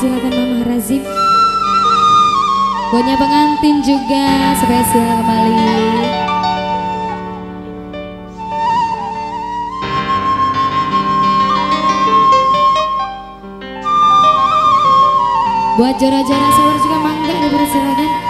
dipersilakan Mama Razif. Buatnya pengantin juga spesial kembali. Buat jora-jora sawer juga mangga dipersilakan.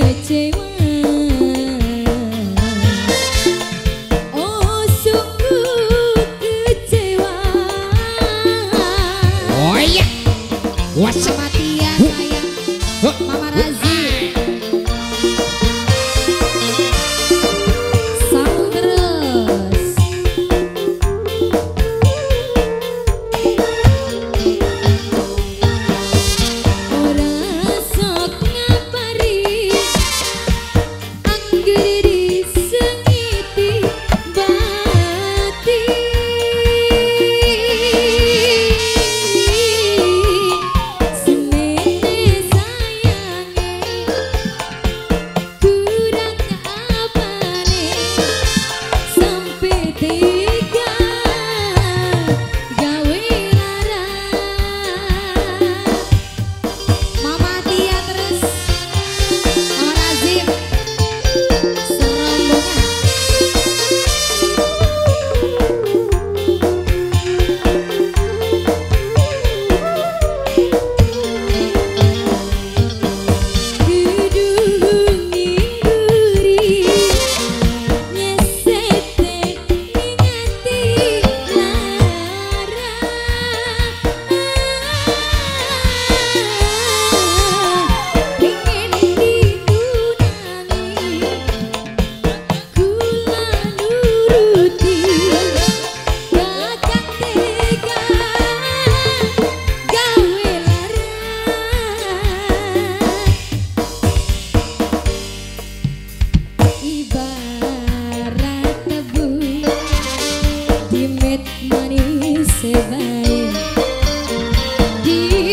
kecewa thee.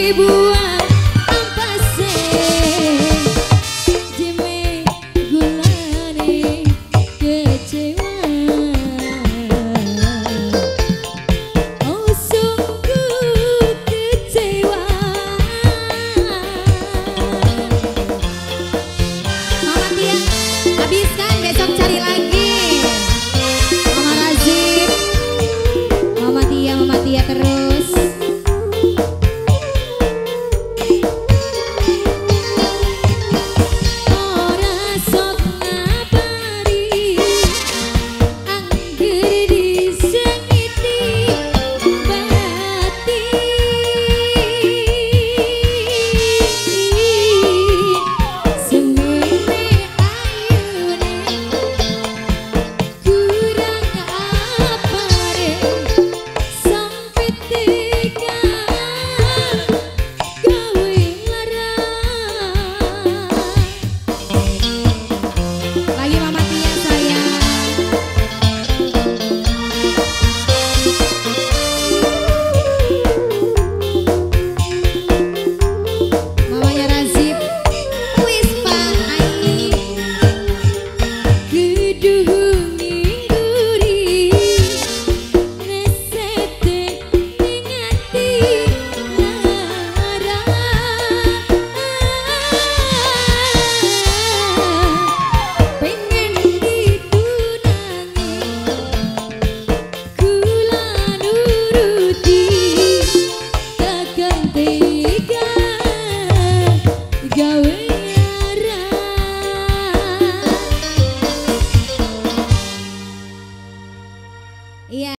tribo